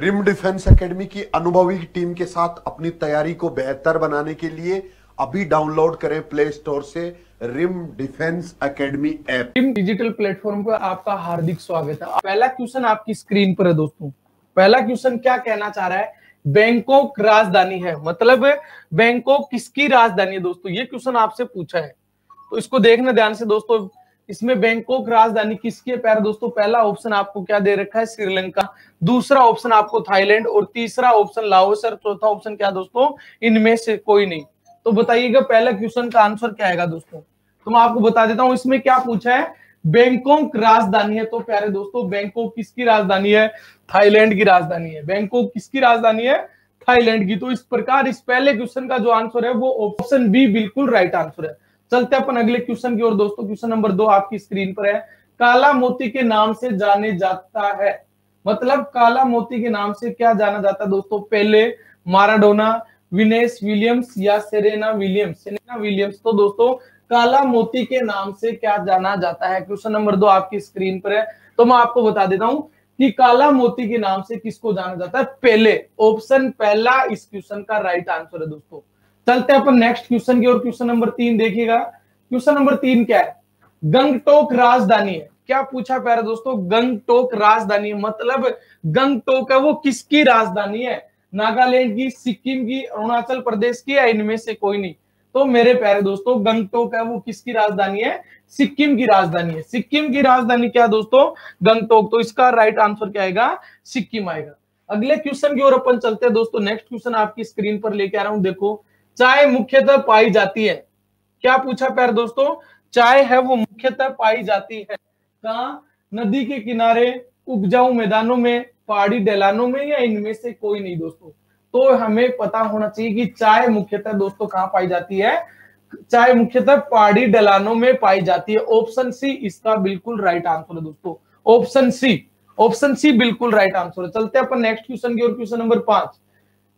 Rim defence academy की अनुभवी team के साथ अपनी तैयारी को बेहतर बनाने के लिए अभी डाउनलोड करें प्ले स्टोर से Rim defence academy app. Rim digital platform पर आपका हार्दिक स्वागत है। पहला क्वेश्चन आपकी स्क्रीन पर है दोस्तों। पहला क्वेश्चन क्या कहना चाह रहा है? बैंकॉक राजधानी है। मतलब बैंकॉक किसकी राजधानी है दोस्तों? ये क्वेश्चन आपसे पूछा है। तो इसको देखना, ध्यान से दोस्तों इसमें बैंकॉक राजधानी किसकी प्यारे दोस्तों, पहला ऑप्शन आपको क्या दे रखा है? श्रीलंका। दूसरा ऑप्शन आपको थाईलैंड और तीसरा ऑप्शन लाओस और चौथा ऑप्शन क्या दोस्तों? इनमें से कोई नहीं। तो बताइएगा, पहला क्वेश्चन का आंसर क्या आएगा दोस्तों? तो मैं आपको बता देता हूँ, इसमें क्या पूछा है? बैंकॉक राजधानी है। तो प्यारे दोस्तों, बैंकॉक किसकी राजधानी है? थाईलैंड की राजधानी है। बैंकॉक किसकी राजधानी है? थाईलैंड की। तो इस प्रकार, इस पहले क्वेश्चन का जो आंसर है, वो ऑप्शन बी बिल्कुल राइट आंसर है। चलते अपन अगले क्वेश्चन की ओर। दोस्तों, क्वेश्चन नंबर दो आपकी स्क्रीन पर है। काला मोती के नाम से जाने जाता है। मतलब काला मोती के नाम से क्या जाना जाता है दोस्तों? पहले माराडोना, विनेस विलियम्स या सेरेना विलियम्स? Serena Williams. तो दोस्तों, काला मोती के नाम से क्या जाना जाता है? क्वेश्चन नंबर दो आपकी स्क्रीन पर है। तो मैं आपको बता देता हूँ कि काला मोती के नाम से किसको जाना जाता है? पहले, ऑप्शन पहला इस क्वेश्चन का राइट आंसर है दोस्तों। चलते हैं अपन नेक्स्ट क्वेश्चन की और क्वेश्चन नंबर तीन देखिएगा। क्वेश्चन नंबर तीन क्या है? गंगटोक राजधानी है। क्या पूछा प्यारे दोस्तों? गंगटोक राजधानी मतलब गंगटोक है, वो किसकी राजधानी है? नागालैंड की, सिक्किम की, अरुणाचल प्रदेश की या इनमें से कोई नहीं? तो मेरे प्यारे दोस्तों, गंगटोक है, वो किसकी राजधानी है? सिक्किम की राजधानी है। सिक्किम की राजधानी क्या दोस्तों? गंगटोक। तो इसका राइट आंसर क्या आएगा? सिक्किम आएगा। अगले क्वेश्चन की ओर अपन चलते हैं दोस्तों। नेक्स्ट क्वेश्चन आपकी स्क्रीन पर लेके आ रहा हूँ। देखो चाय मुख्यतः पाई जाती है। क्या पूछा प्यार दोस्तों? चाय है वो मुख्यतः पाई जाती है। कहा? नदी के किनारे, उपजाऊ मैदानों में, पहाड़ी ढलानों में या इनमें से कोई नहीं दोस्तों? तो हमें पता होना चाहिए कि चाय मुख्यतः दोस्तों कहाँ पाई जाती है? चाय मुख्यतः पहाड़ी ढलानों में पाई जाती है। ऑप्शन सी, इसका बिल्कुल राइट आंसर है दोस्तों। ऑप्शन सी ऑप्शन सी बिल्कुल राइट आंसर है। चलते हैं अपन नेक्स्ट क्वेश्चन की और क्वेश्चन नंबर पाँच।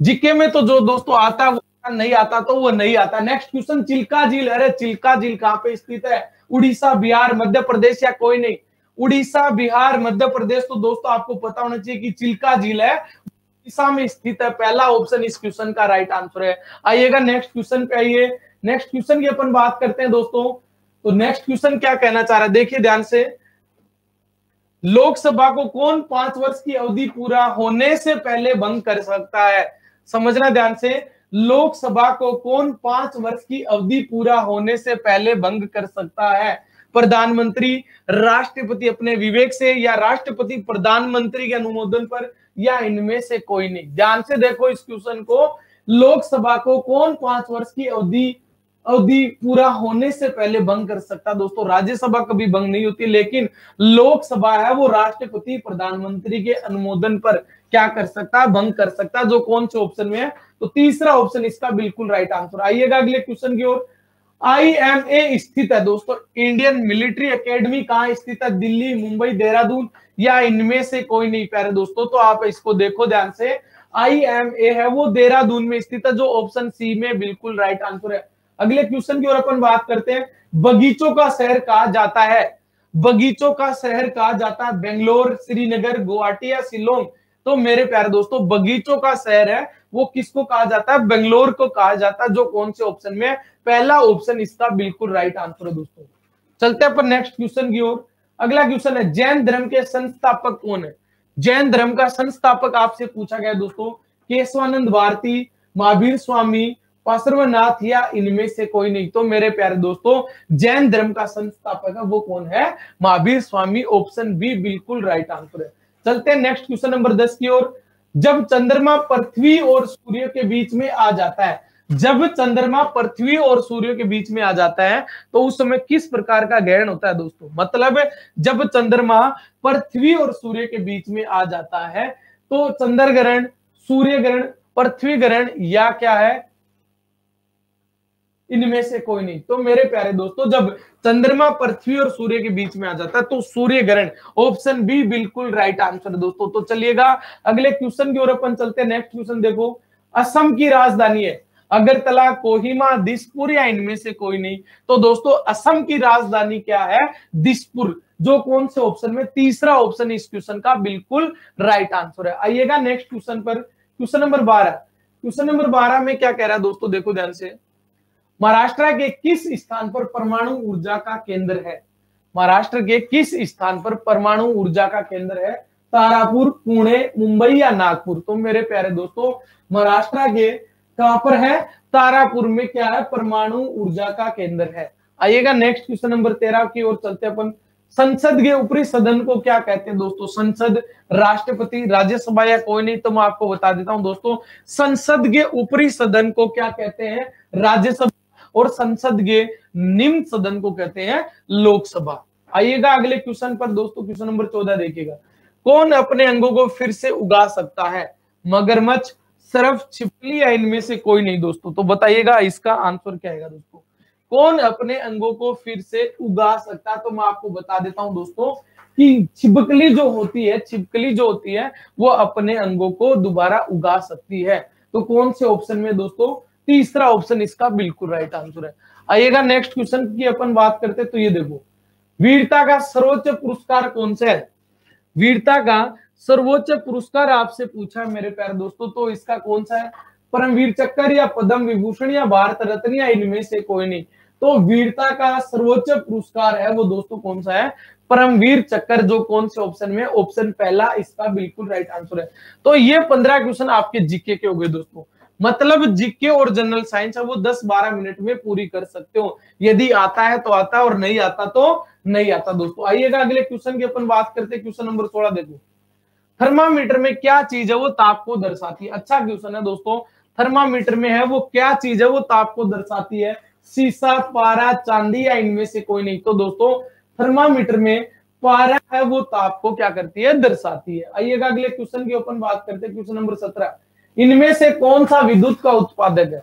जीके में तो जो दोस्तों आता है नहीं आता तो वो नहीं आता। नेक्स्ट क्वेश्चन चिल्का झील। अरे, चिल्का झील कहाँ पे स्थित है? उड़ीसा, बिहार, मध्य प्रदेश या कोई नहीं? उड़ीसा, बिहार, मध्य प्रदेश तो दोस्तों आपको पता होना चाहिए कि चिल्का झील है। उड़ीसा में स्थित है। पहला ऑप्शन इस क्वेश्चन का राइट आंसर है। आइएगा नेक्स्ट क्वेश्चन पे आइए। नेक्स्ट क्वेश्चन की अपन बात करते हैं दोस्तों। तो नेक्स्ट क्वेश्चन क्या कहना चाह रहा है? देखिए ध्यान से। लोकसभा को कौन पाँच वर्ष की अवधि पूरा होने से पहले भंग कर सकता है? समझना ध्यान से। लोकसभा को कौन पाँच वर्ष की अवधि पूरा होने से पहले भंग कर सकता है? प्रधानमंत्री, राष्ट्रपति अपने विवेक से या राष्ट्रपति प्रधानमंत्री के अनुमोदन पर, या इनमें से कोई नहीं? ध्यान से देखो इस क्वेश्चन को। लोकसभा को कौन पाँच वर्ष की अवधि अवधि पूरा होने से पहले भंग कर सकता? दोस्तों, राज्यसभा कभी भंग नहीं होती, लेकिन लोकसभा है वो राष्ट्रपति प्रधानमंत्री के अनुमोदन पर क्या कर सकता? है भंग कर सकता, जो कौन से ऑप्शन में है? तो तीसरा ऑप्शन इसका बिल्कुल राइट आंसर आइएगा अगले क्वेश्चन की ओर। आईएमए स्थित है दोस्तों। इंडियन मिलिट्री एकेडमी कहाँ स्थित है? दिल्ली, मुंबई, देहरादून। या इनमें से कोई नहीं प्यारे दोस्तों तो आप इसको देखो ध्यान से। आईएमए है वो देहरादून में स्थित है, जो ऑप्शन सी में बिल्कुल राइट आंसर है। अगले क्वेश्चन की ओर अपन बात करते हैं। बगीचों का शहर कहा जाता है? बगीचों का शहर कहा जाता है? बेंगलोर, श्रीनगर, गुवाहाटी या शिलोंग? तो मेरे प्यारे दोस्तों, बगीचों का शहर है वो किसको कहा जाता है? बेंगलोर को कहा जाता है, जो कौन से ऑप्शन में पहला ऑप्शन इसका बिल्कुल राइट आंसर है दोस्तों। चलते हैं पर नेक्स्ट क्वेश्चन की ओर। अगला क्वेश्चन है, जैन धर्म के संस्थापक कौन है? जैन धर्म का संस्थापक आपसे पूछा गया दोस्तों, केशवानंद भारती, महावीर स्वामी, पार्श्वनाथ या इनमें से कोई नहीं। तो मेरे प्यारे दोस्तों, जैन धर्म का संस्थापक है, वो कौन है? महावीर स्वामी ऑप्शन बी बिल्कुल राइट आंसर है। चलते हैं नेक्स्ट क्वेश्चन नंबर दस की ओर। जब चंद्रमा पृथ्वी और सूर्य के बीच में आ जाता है, जब चंद्रमा पृथ्वी और सूर्य के बीच में आ जाता है तो उस समय किस प्रकार का ग्रहण होता है दोस्तों? मतलब जब चंद्रमा पृथ्वी और सूर्य के बीच में आ जाता है तो चंद्र ग्रहण सूर्य ग्रहण पृथ्वी ग्रहण या क्या है? इनमें से कोई नहीं। तो मेरे प्यारे दोस्तों, जब चंद्रमा, पृथ्वी और सूर्य के बीच में आ जाता है तो सूर्य ग्रहण ऑप्शन बी बिल्कुल राइट आंसर दोस्तों। तो चलिएगा, अगले क्वेश्चन की ओर अपन चलते हैं। नेक्स्ट क्वेश्चन देखो, असम की राजधानी है, अगरतला, कोहिमा, दिसपुर या इनमें से कोई नहीं? तो दोस्तों, असम की राजधानी क्या है? दिसपुर, जो कौन से ऑप्शन में? तीसरा ऑप्शन इस क्वेश्चन का बिल्कुल राइट आंसर है। आइएगा नेक्स्ट क्वेश्चन पर। क्वेश्चन नंबर बारह। क्वेश्चन नंबर बारह में क्या कह रहा है दोस्तों? देखो ध्यान से। महाराष्ट्र के किस स्थान पर परमाणु ऊर्जा का केंद्र है? महाराष्ट्र के किस स्थान पर परमाणु ऊर्जा का केंद्र है? तारापुर, पुणे, मुंबई या नागपुर? तो मेरे प्यारे दोस्तों, महाराष्ट्र के कहाँ पर है? तारापुर में क्या है? परमाणु ऊर्जा का केंद्र है। आइएगा नेक्स्ट क्वेश्चन नंबर तेरह की ओर चलते अपन। संसद के ऊपरी सदन को क्या कहते हैं दोस्तों? संसद, राष्ट्रपति, राज्यसभा या कोई नहीं तो मैं आपको बता देता हूँ दोस्तों, संसद के ऊपरी सदन को क्या कहते हैं? राज्यसभा और संसद के निम्न सदन को कहते हैं लोकसभा। आइएगा अगले क्वेश्चन पर, दोस्तों, क्वेश्चन नंबर चौदह देखिएगा। कौन अपने अंगों को फिर से उगा सकता है? मगरमच्छ, सिर्फ़, छिपकली या इनमें से कोई नहीं, दोस्तों। तो बताइएगा, इसका आंसर क्या है दोस्तों? कौन अपने अंगों को फिर से उगा सकता तो मैं आपको बता देता हूँ, दोस्तों, कि छिपकली जो होती है, छिपकली जो होती है, वो अपने अंगों को दोबारा उगा सकती है। तो कौन से ऑप्शन में, दोस्तों? तीसरा ऑप्शन इसका बिल्कुल राइट आंसर है। आइएगा नेक्स्ट क्वेश्चन की अपन बात करते तो ये देखो, वीरता का सर्वोच्च पुरस्कार कौन सा है? वीरता का सर्वोच्च पुरस्कार आपसे पूछा है मेरे प्यारे दोस्तों तो इसका कौन सा है? परमवीर चक्कर या पद्म विभूषण या भारत रत्न या इनमें से कोई नहीं। तो वीरता का सर्वोच्च पुरस्कार है वो दोस्तों कौन सा है? परमवीर चक्कर, जो कौन से ऑप्शन में? ऑप्शन पहला इसका बिल्कुल राइट आंसर है। तो ये पंद्रह क्वेश्चन आपके जीके के हो गए दोस्तों। मतलब जीके और जनरल साइंस है, वो 10-12 मिनट में पूरी कर सकते हो। यदि आता है तो आता है, और नहीं आता तो नहीं आता। दोस्तों, आइएगा अगले क्वेश्चन की, अपन बात करते हैं। क्वेश्चन नंबर सोलह देखो। थर्मामीटर में क्या चीज़ है, वो ताप को दर्शाती है। अच्छा क्वेश्चन है दोस्तों, थर्मामीटर में है, वो क्या चीज़ है, वो ताप को दर्शाती है। सीसा, पारा, चांदी या इनमें से कोई नहीं। तो दोस्तों, थर्मामीटर में पारा है, वो ताप को क्या करती है, दर्शाती है। आइएगा अगले क्वेश्चन की, अपन बात करते हैं। क्वेश्चन नंबर सत्रह। इनमें से कौन सा विद्युत का उत्पादक है?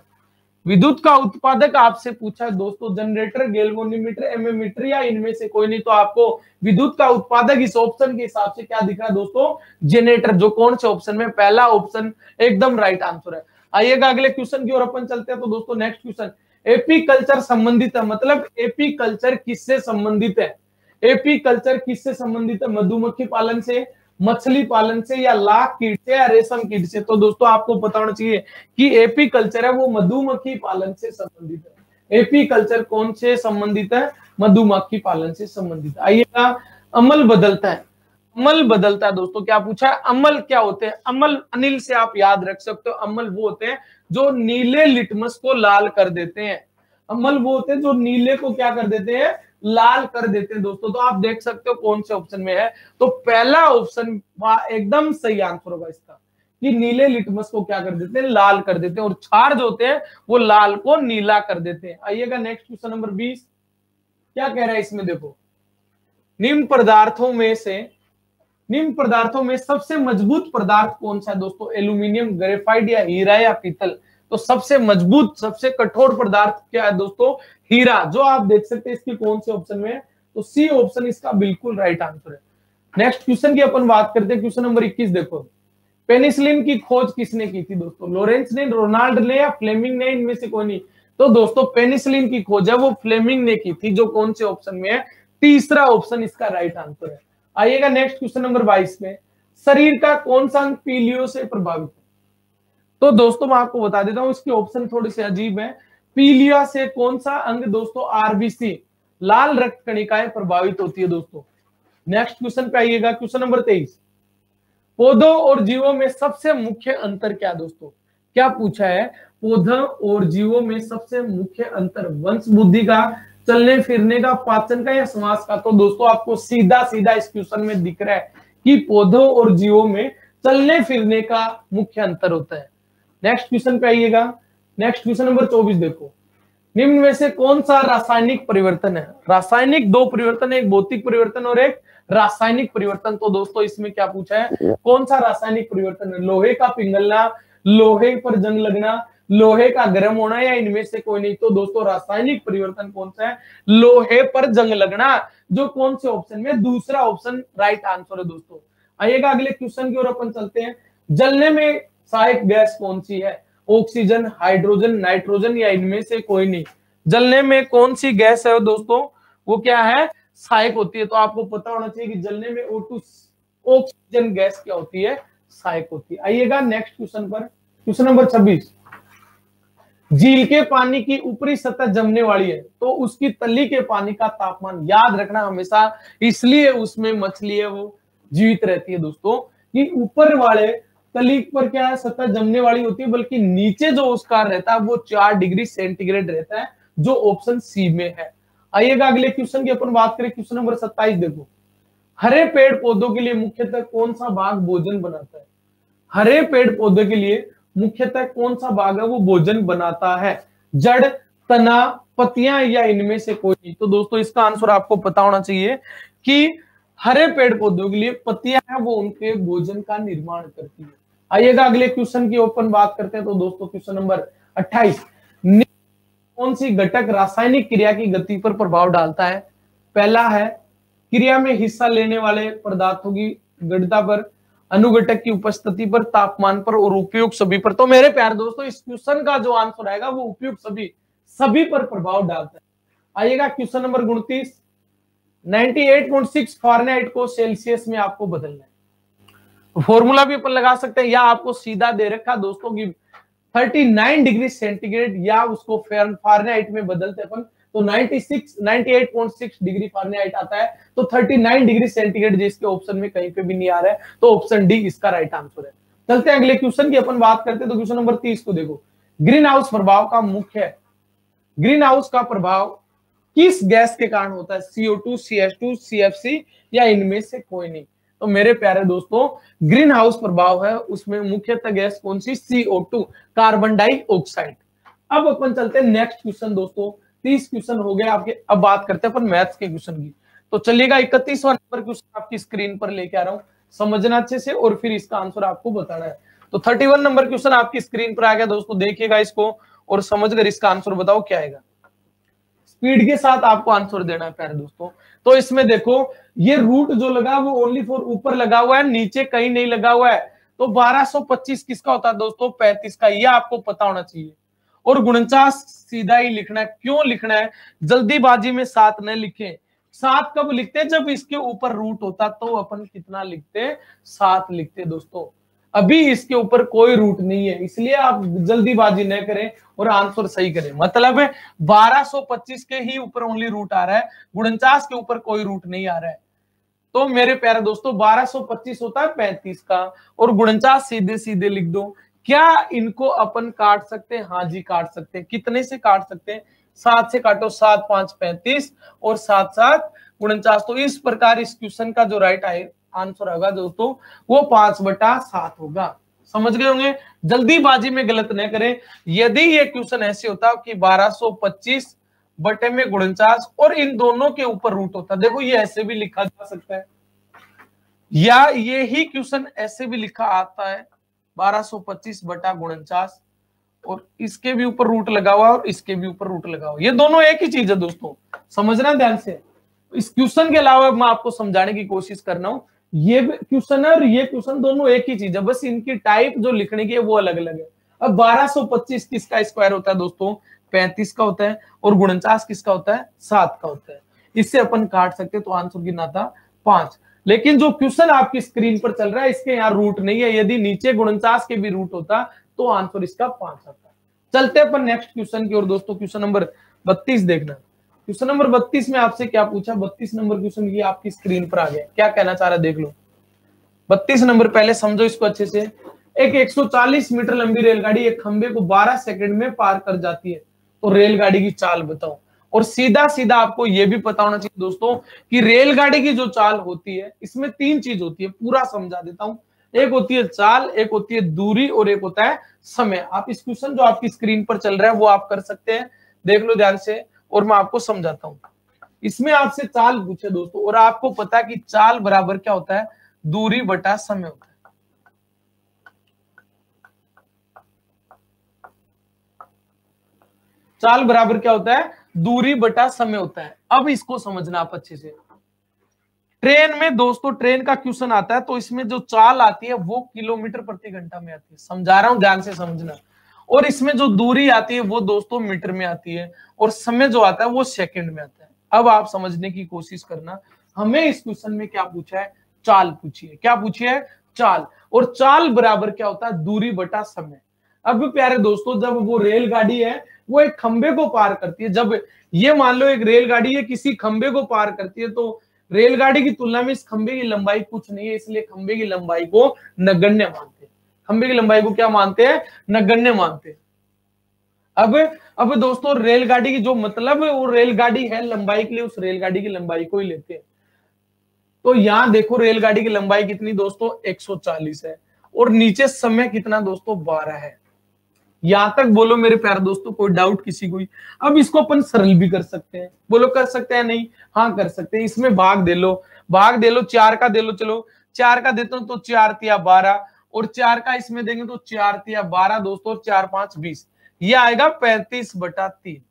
विद्युत का उत्पादक आपसे पूछा है, दोस्तों, जनरेटर गेल्वोनीमीटर एमएमीटर या इनमें से कोई नहीं तो आपको विद्युत का उत्पादक इस ऑप्शन के हिसाब से क्या दिख रहा है, दोस्तों? जनरेटर जो कौन से ऑप्शन में? पहला ऑप्शन एकदम राइट आंसर है। आइएगा अगले क्वेश्चन की ओर, अपन चलते हैं तो दोस्तों नेक्स्ट क्वेश्चन एपी कल्चर संबंधित है मतलब एपी कल्चर किससे संबंधित है? एपी कल्चर किससे संबंधित है? मधुमक्खी पालन से मछली पालन से या लाख कीट से या रेशम कीट से। तो दोस्तों, आपको पता होना चाहिए कि एपी कल्चर है, वो मधुमक्खी पालन से संबंधित है। एपी कल्चर कौन से संबंधित है? मधुमक्खी पालन से संबंधित। आइएगा, अमल बदलता है। अमल बदलता है दोस्तों, क्या पूछा है? अमल क्या होते हैं? अमल अनिल से आप याद रख सकते हो। अमल वो होते हैं जो नीले लिटमस को लाल कर देते हैं। अमल वो होते हैं जो नीले को क्या कर देते हैं? लाल कर देते हैं दोस्तों। तो आप देख सकते हो कौन से ऑप्शन में है। तो पहला ऑप्शन एकदम सही आंसर होगा इसका कि नीले लिटमस को क्या कर देते हैं? लाल कर देते हैं। और क्षार जो होते हैं, वो लाल को नीला कर देते हैं। आइएगा नेक्स्ट क्वेश्चन नंबर बीस। क्या कह रहा है इसमें देखो। निम्न पदार्थों में से, निम्न पदार्थों में सबसे मज़बूत पदार्थ कौन सा है दोस्तों? एल्यूमिनियम ग्रेफाइड या हीरा या पीतल? तो सबसे मज़बूत, सबसे कठोर पदार्थ क्या है दोस्तों? हीरा, जो आप देख सकते हैं इसकी कौन से ऑप्शन में है? तो सी ऑप्शन इसका बिल्कुल राइट आंसर है। नेक्स्ट क्वेश्चन की अपन बात करते हैं क्वेश्चन नंबर 21 देखो। पेनिसिलिन की खोज किसने की थी दोस्तों? लोरेंस ने रोनाल्ड ने या फ्लेमिंग ने? इनमें से कोई नहीं। तो दोस्तों पेनिसिलिन की खोज है, वो फ्लेमिंग ने की थी, जो कौन से ऑप्शन में है? तीसरा ऑप्शन इसका राइट आंसर है। आइएगा नेक्स्ट क्वेश्चन नंबर बाईस में। शरीर का कौन सा अंग पीलियो से प्रभावित तो दोस्तों मैं आपको बता देता हूँ, इसके ऑप्शन थोड़े से अजीब है। पीलिया से कौन सा अंग दोस्तों आरबीसी लाल रक्त कणिकाएँ प्रभावित होती है दोस्तों? नेक्स्ट क्वेश्चन पे आइएगा क्वेश्चन नंबर तेईस। पौधों और जीवों में सबसे मुख्य अंतर क्या दोस्तों? क्या पूछा है? पौधों और जीवों में सबसे मुख्य अंतर वंश बुद्धि का, चलने फिरने का, पाचन का या समास का? तो दोस्तों आपको सीधा सीधा इस क्वेश्चन में दिख रहा है कि पौधों और जीवों में चलने फिरने का मुख्य अंतर होता है। नेक्स्ट क्वेश्चन पे आइएगा। नेक्स्ट क्वेश्चन नंबर चौबीस देखो। निम्न में से कौन सा रासायनिक परिवर्तन है? रासायनिक दो परिवर्तन है, एक भौतिक परिवर्तन और एक रासायनिक परिवर्तन। तो दोस्तों, इसमें क्या पूछा है? कौन सा रासायनिक परिवर्तन है? लोहे का पिघलना, लोहे पर जंग लगना, लोहे का गर्म होना या इनमें से कोई नहीं? तो दोस्तों, रासायनिक परिवर्तन कौन सा है? लोहे पर जंग लगना, जो कौन से ऑप्शन में? दूसरा ऑप्शन राइट आंसर है दोस्तों। आइएगा अगले क्वेश्चन की ओर अपन चलते हैं। जलने में सहायक गैस कौन सी है? ऑक्सीजन हाइड्रोजन नाइट्रोजन या इनमें से कोई नहीं। जलने में कौन सी गैस है दोस्तों? वो क्या है? सहायक होती है। तो आपको पता होना चाहिए कि जलने में ऑक्सीजन गैस क्या होती है? सहायक होती है। आइएगा नेक्स्ट क्वेश्चन पर। क्वेश्चन नंबर छब्बीस। झील के पानी की ऊपरी सतह जमने वाली है। तो उसकी तली के पानी का तापमान याद रखना हमेशा। इसलिए उसमें मछली है वो। जीवित रहती है दोस्तों। कि ऊपर वाले तली पर क्या है? सतह जमने वाली होती है, बल्कि नीचे जो उसका रहता है, वो चार डिग्री सेंटीग्रेड रहता है, जो ऑप्शन सी में है। आइएगा अगले क्वेश्चन की अपन बात करें क्वेश्चन नंबर सत्ताईस देखो। हरे पेड़ पौधों के लिए मुख्यतः कौन सा भाग भोजन बनाता है? हरे पेड़ पौधे के लिए मुख्यतः कौन सा भाग है, वो भोजन बनाता है? जड़, तना पतियाँ या इनमें से कोई तो दोस्तों, इसका आंसर आपको पता होना चाहिए कि हरे पेड़ पौधों के लिए पतियाँ हैं, वो उनके भोजन का निर्माण करती है। आइएगा अगले क्वेश्चन की ओपन बात करते हैं तो दोस्तों क्वेश्चन नंबर 28 कौन सी घटक रासायनिक क्रिया की गति पर प्रभाव डालता है? पहला है, क्रिया में हिस्सा लेने वाले पदार्थों की गढ़ता पर, अनुघटक की उपस्थिति पर, तापमान पर और उपयुक्त सभी पर। तो मेरे प्यार दोस्तों, इस क्वेश्चन का जो आंसर आएगा, वो उपयुक्त सभी सभी पर प्रभाव डालता है। आइएगा क्वेश्चन नंबर उनतीस। 98.6 फॉरनाइट को सेल्सियस में आपको बदलना है। फॉर्मूला भी अपन लगा सकते हैं या आपको सीधा दे रखा दोस्तों की 39 डिग्री सेंटीग्रेड या उसको फॉरनाइट में बदलते अपन तो 96 98.6 डिग्री फारेनहाइट आता है तो 39 डिग्री सेंटीग्रेड जिसके ऑप्शन में कहीं पे भी नहीं आ रहा है तो ऑप्शन डी इसका राइट आंसर है। चलते हैं अगले क्वेश्चन की, अपन बात करते हैं तो क्वेश्चन नंबर 30 को देखो। ग्रीन हाउस प्रभाव का मुख्य ग्रीन हाउस का प्रभाव किस गैस के कारण होता है? सीओ टू या इनमें से कोई नहीं। तो मेरे प्यारे दोस्तों ग्रीन हाउस प्रभाव है। उसमें मुख्यतः गैस कौन सी? सीओ टू कार्बन डाइऑक्साइड अब अपन चलते हैं नेक्स्ट क्वेश्चन दोस्तों। तीस क्वेश्चन हो गए आपके। अब बात करते हैं अपन मैथ्स के क्वेश्चन की। तो चलिएगा इकतीसवा नंबर क्वेश्चन आपकी स्क्रीन पर लेके आ रहा हूँ। समझना अच्छे से और फिर इसका आंसर आपको बताना है। तो थर्टी वन नंबर क्वेश्चन आपकी स्क्रीन पर आ गया दोस्तों। देखिएगा इसको और समझकर इसका आंसर बताओ क्या आएगा। स्पीड के साथ आपको आंसर देना है प्यारे दोस्तों। तो इसमें देखो ये रूट जो लगा वो ओनली फॉर ऊपर लगा हुआ है, नीचे कहीं नहीं लगा हुआ है। तो 1225 किसका होता है दोस्तों? 35 का, ये आपको पता होना चाहिए। और गुणचास सीधा ही लिखना है। क्यों लिखना है? जल्दीबाजी में सात न लिखे। सात कब लिखते जब इसके ऊपर रूट होता तो अपन कितना लिखते? सात लिखते दोस्तों। अभी इसके ऊपर कोई रूट नहीं है, इसलिए आप जल्दीबाजी न करें और आंसर सही करें। मतलब है 1225 के ही ऊपर ओनली रूट आ रहा है गुणचास के ऊपर कोई रूट नहीं आ रहा है। तो मेरे प्यारे दोस्तों 1225 होता है 35 का, और गुणचास सीधे सीधे लिख दो। क्या इनको अपन काट सकते हैं? हाँ जी, काट सकते हैं। कितने से काट सकते हैं? सात से काटो, सात, पाँच, पैंतीस, और सात सात उनचास तो इस प्रकार इस क्वेश्चन का जो राइट आंसर होगा दोस्तों, वो पाँच बटा सात होगा। समझ गए होंगे? जल्दीबाजी में गलत न करें। यदि ये क्वेश्चन ऐसे होता कि 1225 बटे में गुणचास और इन दोनों के ऊपर रूट होता है। देखो, ये ऐसे भी लिखा जा सकता है। या ये ही क्वेश्चन ऐसे भी लिखा आता है 1225 बटा गुणचास और इसके भी ऊपर रूट लगा हुआ और इसके भी ऊपर रूट लगा हुआ ये दोनों एक ही चीज़ है दोस्तों। समझना ध्यान से। इस क्वेश्चन के अलावा मैं आपको समझाने की कोशिश कर रहा हूँ। ये क्वेश्चन और ये क्वेश्चन दोनों एक ही चीज़ है। बस इनकी टाइप जो लिखने की है वो अलग अलग है। अब 1225 किसका स्क्वायर होता है दोस्तों? 35 का होता है और गुणचास किसका होता है? सात का होता है। इससे अपन काट सकते तो आंसर गिना था पाँच। लेकिन जो क्वेश्चन आपकी स्क्रीन पर चल रहा है, इसके यहाँ रूट नहीं है। यदि नीचे गुणचास के भी रूट होता तो आंसर इसका पाँच आता चलते अपन नेक्स्ट क्वेश्चन की ओर दोस्तों। क्वेश्चन नंबर बत्तीस देखना। क्वेश्चन नंबर बत्तीस में आपसे क्या पूछा? बत्तीस नंबर क्वेश्चन की आपकी स्क्रीन पर आ गया। क्या कहना चाह रहा है? देख लो। बत्तीस नंबर पहले समझो इसको अच्छे से। एक 140 मीटर लंबी रेलगाड़ी एक खंबे को 12 सेकंड में पार कर जाती है। तो रेलगाड़ी की चाल बताओ और सीधा सीधा आपको यह भी पता होना चाहिए दोस्तों कि रेलगाड़ी की जो चाल होती है, इसमें तीन चीज़ होती है, पूरा समझा देता हूँ। एक होती है चाल, एक होती है दूरी और एक होता है समय। आप इस क्वेश्चन जो आपकी स्क्रीन पर चल रहा है, वो आप कर सकते हैं। देख लो ध्यान से और मैं आपको समझाता हूँ। इसमें आपसे चाल पूछे दोस्तों और आपको पता है कि चाल बराबर क्या होता है? दूरी बटा समय होता है। चाल बराबर क्या होता है? दूरी बटा समय होता है। अब इसको समझना आप अच्छे से। ट्रेन में दोस्तों, ट्रेन का क्वेश्चन आता है तो इसमें जो चाल आती है, वो किलोमीटर प्रति घंटा में आती है। समझा रहा हूँ? ध्यान से समझना। और इसमें जो दूरी आती है, वो दोस्तों मीटर में आती है। और समय जो आता है, वो सेकंड में आता है। अब आप समझने की कोशिश करना, हमें इस क्वेश्चन में क्या पूछा है? चाल पूछी है क्या पूछी है? चाल। और चाल बराबर क्या होता है? दूरी बटा समय। अब प्यारे दोस्तों, जब वो रेलगाड़ी है वो एक खंबे को पार करती है। जब ये मान लो एक रेलगाड़ी है किसी खंबे को पार करती है तो रेलगाड़ी की तुलना में इस खंबे की लंबाई कुछ नहीं है, इसलिए खंबे की लंबाई को नगण्य मानते हैं। खंबे की लंबाई को क्या मानते हैं? नगण्य मानते हैं। अब अब दोस्तों, रेलगाड़ी की जो मतलब है, वो रेलगाड़ी है लंबाई के लिए, उस रेलगाड़ी की लंबाई को ही लेते हैं। तो यहाँ देखो, रेलगाड़ी की लंबाई कितनी दोस्तों? 140 है। और नीचे समय कितना दोस्तों? 12 है। यहाँ तक बोलो मेरे प्यारे दोस्तों, कोई डाउट किसी को अब इसको अपन सरल भी कर सकते हैं। बोलो, कर सकते हैं, नहीं? हाँ कर सकते हैं। इसमें भाग दे लो। भाग दे लो, चार का दे लो, चलो। चार का देता हूँ तो चार तिया बारह। और चार का इसमें देंगे तो चार तिया बारह दोस्तों चार पाँच बीस। ये आएगा पैंतीस बटा तीन।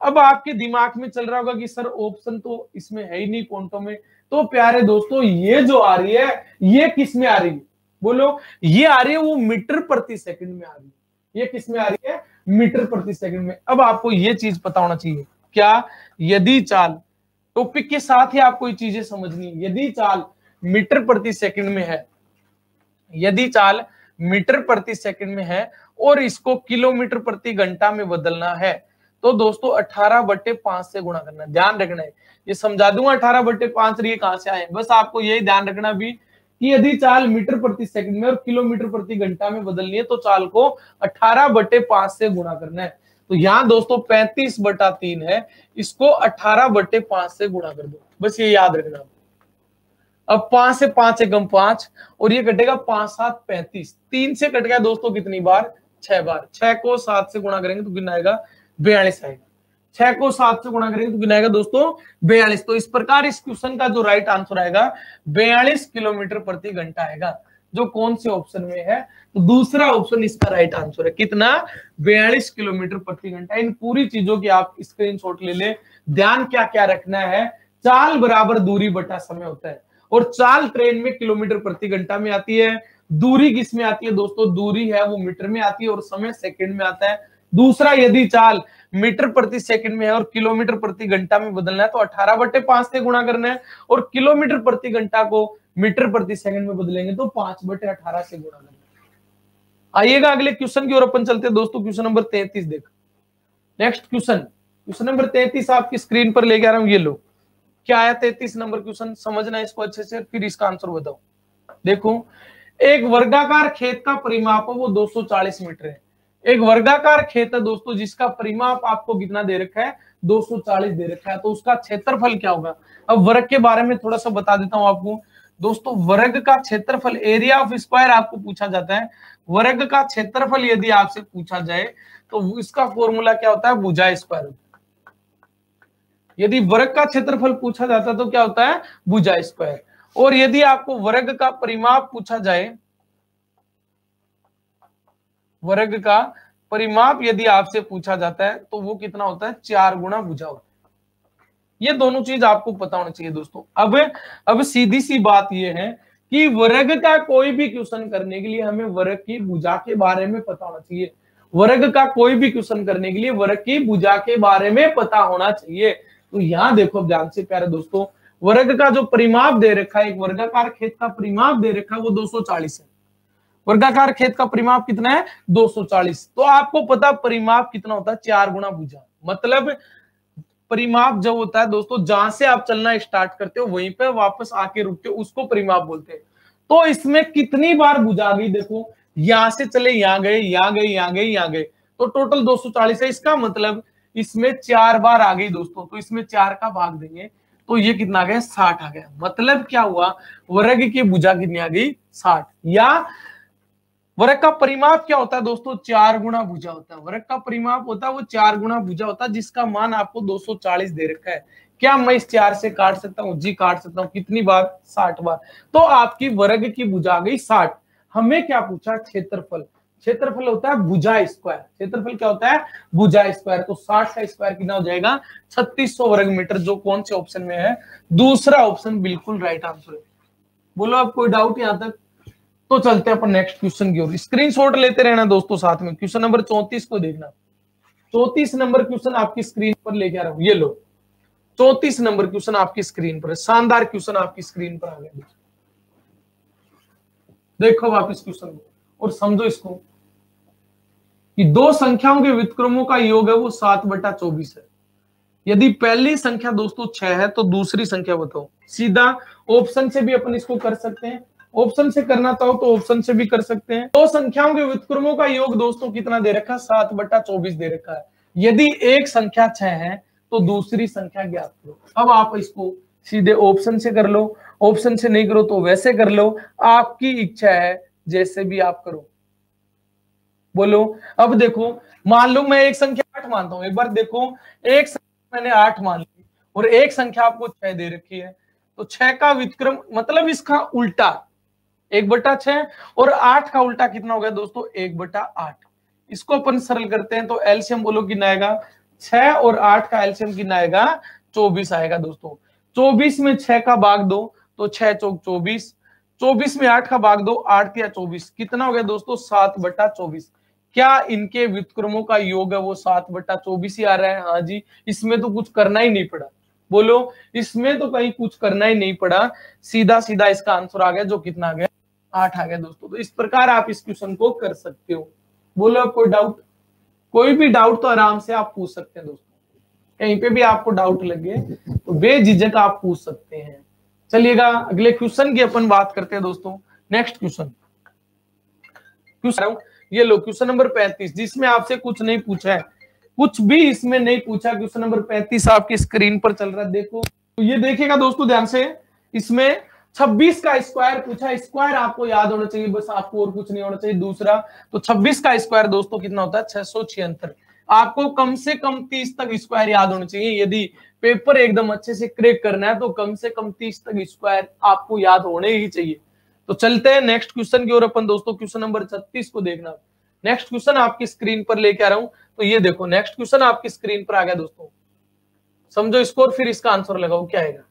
अब आपके दिमाग में चल रहा होगा कि सर ऑप्शन तो इसमें है ही नहीं क्वांटो में। तो प्यारे दोस्तों, ये जो आ रही है, ये किसमें आ रही है? बोलो, ये आ रही है वो मीटर प्रति सेकंड में आ रही है। ये किसमें आ रही है? मीटर प्रति सेकंड में। अब आपको ये चीज़ पता होना चाहिए। क्या? यदि चाल, टॉपिक के साथ ही आपको ये चीज़ें समझनी है। यदि चाल मीटर प्रति सेकंड में है, यदि चाल मीटर प्रति सेकंड में है और इसको किलोमीटर प्रति घंटा में बदलना है तो दोस्तों 18 बट्टे पाँच से गुणा करना ध्यान रखना है। ये समझा दूँगा 18 बट्टे पाँच ये कहाँ से आए बस आपको यही ध्यान रखना भी कि यदि चाल मीटर प्रति सेकंड में और किलोमीटर प्रति घंटा में बदलनी है तो चाल को 18 बटे पाँच से गुणा करना है। तो यहाँ दोस्तों 35 बटा तीन है, इसको 18 बटे पाँच से गुणा कर दो। बस ये याद रखना। अब पाँच से पाँच एकम पाँच, और ये कटेगा पाँच सात पैंतीस। तीन से कट गया दोस्तों कितनी बार? छह बार। छह को सात से गुणा करेंगे तो कितना आएगा? बयालीस आएगा। छह को सात से गुणा करेंगे तो गिनाएगा दोस्तों? बयालीस। तो इस प्रकार इस क्वेश्चन का जो राइट आंसर आएगा, बयालीस किलोमीटर प्रति घंटा आएगा, जो कौन से ऑप्शन में है? तो दूसरा ऑप्शन इसका राइट आंसर है। कितना? बयालीस किलोमीटर प्रति घंटा। इन पूरी चीज़ों की आप स्क्रीनशॉट ले ले। ध्यान क्या क्या रखना है? चाल बराबर दूरी बटा समय होता है। और चाल ट्रेन में किलोमीटर प्रति घंटा में आती है। दूरी किसमें आती है दोस्तों? दूरी है वो मीटर में आती है और समय सेकंड में आता है। दूसरा, यदि चाल मीटर प्रति सेकंड में है और किलोमीटर प्रति घंटा में बदलना है तो 18 बटे पाँच से गुणा करना है और किलोमीटर प्रति घंटा को मीटर प्रति सेकंड में बदलेंगे तो पाँच बटे अठारह से गुणा करना आइएगा अगले क्वेश्चन की ओर, अपन चलते हैं दोस्तों, क्वेश्चन नंबर तैतीस देख। नेक्स्ट क्वेश्चन क्वेश्चन नंबर तैतीस आपकी स्क्रीन पर लेके आ रहा हूँ, ये लो। क्या आया तैतीस नंबर क्वेश्चन? समझना इसको अच्छे से, फिर इसका आंसर बताओ। देखो, एक वर्गाकार खेत का परिमाप वो 240 मीटर है। एक वर्गाकार खेत है दोस्तों, जिसका परिमाप आपको कितना दे रखा है? 240 दे रखा है। तो उसका क्षेत्रफल क्या होगा? अब वर्ग के बारे में थोड़ा सा बता देता हूँ आपको। दोस्तों, वर्ग का क्षेत्रफल एरिया ऑफ़ स्क्वायर आपको पूछा जाता है। वर्ग का क्षेत्रफल यदि आपसे पूछा जाए तो इसका फॉर्मूला क्या होता है? भुजा स्क्वायर यदि वर्ग का क्षेत्रफल पूछा जाता है तो क्या होता है? भुजा स्क्वायर और यदि आपको वर्ग का परिमाप पूछा जाए वर्ग का परिमाप यदि आपसे पूछा जाता है तो वो कितना होता है? चार गुना भुजा होता है। ये दोनों चीज़ आपको पता होना चाहिए दोस्तों। अब अब सीधी सी बात ये है कि वर्ग का कोई भी क्वेश्चन करने के लिए हमें वर्ग की भुजा के बारे में पता होना चाहिए। वर्ग का कोई भी क्वेश्चन करने के लिए वर्ग की भुजा के बारे में पता होना चाहिए। तो यहाँ देखो ध्यान से प्यारे दोस्तों, वर्ग का जो परिमाप दे रखा है, एक वर्गाकार खेत का परिमाप दे रखा है, वो 240 है। वर्गाकार खेत का परिमाप कितना है? 240 तो आपको पता परिमाप कितना होता है? चार गुना भुजा। मतलब परिमाप जब होता है दोस्तों, जहाँ से आप चलना स्टार्ट करते हो, वहीं पे वापस आके रुकते हो, उसको परिमाप बोलते हैं। तो इसमें कितनी बार भुजा गई देखो? यहाँ से चले, यहाँ गए यहाँ गए यहाँ गए यहाँ गए। तो टोटल 240 है इसका मतलब इसमें चार बार आ गई दोस्तों। तो इसमें चार का भाग देंगे। तो ये कितना आ गया? साठ आ गया। मतलब क्या हुआ? वर्ग की भुजा कितनी आ गई? साठ। या वर्ग का परिमाप क्या होता है दोस्तों? चार गुना भुजा होता है। वर्ग का परिमाप होता है वो चार गुना भुजा होता है, जिसका मान आपको 240 दे रखा है। क्या मैं इस चार से काट सकता हूँ? जी, काट सकता हूँ। कितनी बार? साठ बार। तो आपकी वर्ग की भुजा गई साठ। हमें क्या पूछा? क्षेत्रफल। क्षेत्रफल होता है भुजा स्क्वायर। क्षेत्रफल क्या होता है? भुजा स्क्वायर। तो साठ का स्क्वायर कितना हो जाएगा? छत्तीस वर्ग मीटर, जो कौन से ऑप्शन में है? दूसरा ऑप्शन बिल्कुल राइट आंसर है। बोलो, आप कोई डाउट यहाँ तक? तो चलते हैं अपन नेक्स्ट क्वेश्चन की ओर। स्क्रीनशॉट लेते रहना दोस्तों साथ में। क्वेश्चन नंबर चौतीस को देखना। चौतीस नंबर क्वेश्चन आपकी स्क्रीन पर लेके आ रहा हूँ। ये लो। चौतीस नंबर क्वेश्चन आपकी स्क्रीन पर शानदार क्वेश्चन आपकी स्क्रीन पर आ गया। देखो वापिस क्वेश्चन को। और समझो इसको कि दो संख्याओं के विक्रमों का योग है, वो सात बटा चौबीस है। यदि पहली संख्या दोस्तों छह है तो दूसरी संख्या बताओ। सीधा ऑप्शन से भी अपन इसको कर सकते हैं। ऑप्शन से करना चाहो तो ऑप्शन से भी कर सकते हैं। दो संख्याओं के विक्रमों का योग दोस्तों कितना दे रखा है? सात बटा चौबीस दे रखा है। यदि एक संख्या छह है तो दूसरी संख्या ज्ञात करो। अब आप इसको सीधे ऑप्शन से कर लो। ऑप्शन से नहीं करो तो वैसे कर लो। आपकी इच्छा है, जैसे भी आप करो। बोलो। अब देखो, मान लो मैं एक संख्या आठ मानता हूँ। एक बार देखो, एक संख्या मैंने आठ मान ली और एक संख्या आपको छह दे रखी है। तो छह का विक्रम मतलब इसका उल्टा। एक बटा छह, और आठ का उल्टा कितना हो गया दोस्तों? एक बटा आठ। इसको अपन सरल करते हैं तो एल्सियम बोलो कितना आएगा छह और आठ का एल्सियम कितना आएगा चौबीस आएगा दोस्तों। चौबीस में छह का भाग दो तो छह चौक चौबीस। चौबीस में आठ का भाग दो, आठ या चौबीस। कितना हो गया दोस्तों? सात बटा चौबीस। क्या इनके व्युतक्रमों का योग है वो सात बटा चौबीस ही आ रहा है? हाँ जी, इसमें तो कुछ करना ही नहीं पड़ा। बोलो, इसमें तो कहीं कुछ करना ही नहीं पड़ा। सीधा सीधा इसका आंसर आ गया, जो कितना आ गया? आठ आ गया दोस्तों। तो इस प्रकार आप इस क्वेश्चन को कर सकते हो। बोलो, आप कोई डाउट कोई भी डाउट तो आराम से आप पूछ सकते हैं दोस्तों। कहीं पे भी आपको डाउट लगे तो बेझिझक आप पूछ सकते हैं। चलिएगा, अगले क्वेश्चन की अपन बात करते हैं दोस्तों। नेक्स्ट क्वेश्चन क्वेश्चन ये लो क्वेश्चन नंबर पैंतीस, जिसमें आपसे कुछ नहीं पूछा है। कुछ भी इसमें नहीं पूछा क्वेश्चन नंबर पैंतीस आपकी स्क्रीन पर चल रहा है। देखो तो ये देखिएगा दोस्तों, ध्यान से। इसमें 26 का स्क्वायर पूछा, स्क्वायर आपको याद होना चाहिए, बस आपको और कुछ नहीं होना चाहिए, दूसरा तो 26 का स्क्वायर दोस्तों कितना होता है? छह सौ छिहत्तर। आपको कम से कम 30 तक स्क्वायर याद होना चाहिए, यदि पेपर एकदम अच्छे से क्रेक करना है तो कम से कम 30 तक स्क्वायर आपको याद होने ही चाहिए। तो चलते हैं नेक्स्ट क्वेश्चन की ओर, अपन दोस्तों, क्वेश्चन नंबर छत्तीस को देखना। नेक्स्ट क्वेश्चन आपकी स्क्रीन पर लेके आ रहा हूँ तो ये देखो, नेक्स्ट क्वेश्चन आपकी स्क्रीन पर आ गया दोस्तों। समझो इसको और फिर इसका आंसर लगाओ, क्या आएगा?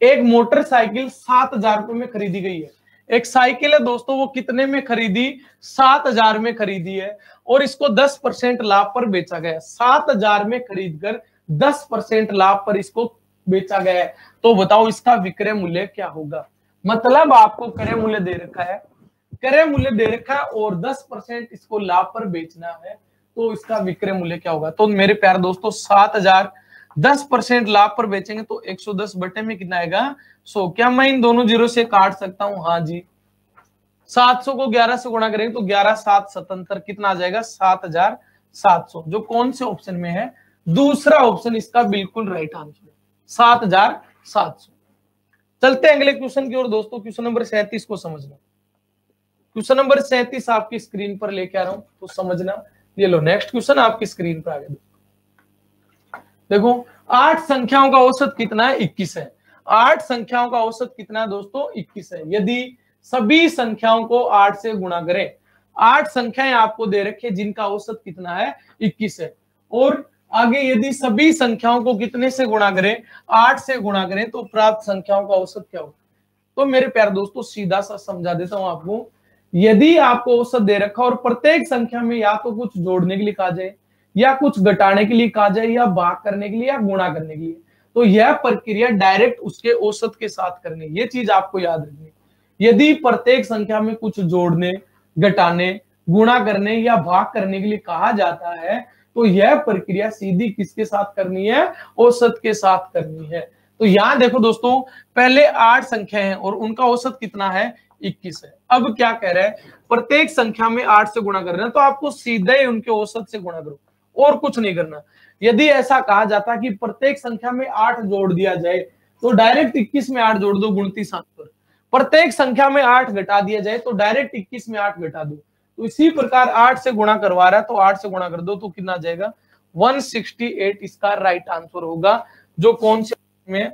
एक मोटरसाइकिल सात हज़ार रुपए में खरीदी गई है। एक साइकिल है दोस्तों, वो कितने में खरीदी? सात हज़ार में खरीदी है और इसको दस परसेंट लाभ पर बेचा गया सात हज़ार में खरीद कर दस परसेंट लाभ पर इसको बेचा गया है। तो बताओ इसका विक्रय मूल्य क्या होगा? मतलब आपको क्रय मूल्य दे रखा है। क्रय मूल्य दे रखा है और दस परसेंट इसको लाभ पर बेचना है। तो इसका विक्रय मूल्य क्या होगा? तो मेरे प्यार दोस्तों, सात हज़ार दस परसेंट लाभ पर बेचेंगे तो 110 बटे में कितना आएगा? सो, क्या मैं इन दोनों ज़ीरो से काट सकता हूँ? हाँ जी। 700 को 11 से गुणा करेंगे तो 11 सात सतहत्तर कितना आ जाएगा? 7700 जो कौन से ऑप्शन में है? दूसरा ऑप्शन इसका बिल्कुल राइट आंसर है। सात हज़ार सात सौ। चलते हैं अगले क्वेश्चन की ओर। दोस्तों क्वेश्चन नंबर सैंतीस को समझना। क्वेश्चन नंबर सैंतीस आपकी स्क्रीन पर लेके आ रहा हूँ तो समझना। ये लो नेक्स्ट क्वेश्चन आपकी स्क्रीन पर आ गया देखो, आठ संख्याओं का औसत कितना है? इक्कीस है। आठ संख्याओं का औसत कितना है दोस्तों? इक्कीस है। यदि सभी संख्याओं को आठ से गुणा करें, आठ संख्याएँ आपको दे रखे जिनका औसत कितना है? इक्कीस है। और आगे यदि सभी संख्याओं को कितने से गुणा करें? आठ से गुणा करें तो प्राप्त संख्याओं का औसत क्या होगा? तो मेरे प्यार दोस्तों, सीधा सा समझा देता हूँ आपको। यदि आपको औसत दे रखा और प्रत्येक संख्या में या तो कुछ जोड़ने के लिए कहा जाए या कुछ घटाने के लिए कहा जाए या भाग करने के लिए या गुणा करने के लिए। तो यह प्रक्रिया डायरेक्ट उसके औसत के साथ करनी ये चीज़ आपको याद रखनी यदि प्रत्येक संख्या में कुछ जोड़ने, घटाने, गुणा करने या भाग करने के लिए कहा जाता है तो यह प्रक्रिया सीधी किसके साथ करनी है? औसत के साथ करनी है। तो यहाँ देखो दोस्तों, पहले आठ संख्या है और उनका औसत कितना है? इक्कीस है। अब क्या कह रहे हैं? प्रत्येक संख्या में आठ से गुणा कर रहे हैं तो आपको सीधे उनके औसत से गुणा करो। और कुछ नहीं करना। यदि ऐसा कहा जाता कि प्रत्येक संख्या में आठ जोड़ दिया जाए तो डायरेक्ट इक्कीस में आठ जोड़ दो, गुणती सात पर। प्रत्येक संख्या में आठ घटा दिया जाए तो डायरेक्ट इक्कीस में आठ घटा दो। तो इसी प्रकार आठ से गुणा करवा रहा है तो आठ से गुणा कर दो तो कितना जाएगा? 168 इसका राइट आंसर होगा, जो कौन से में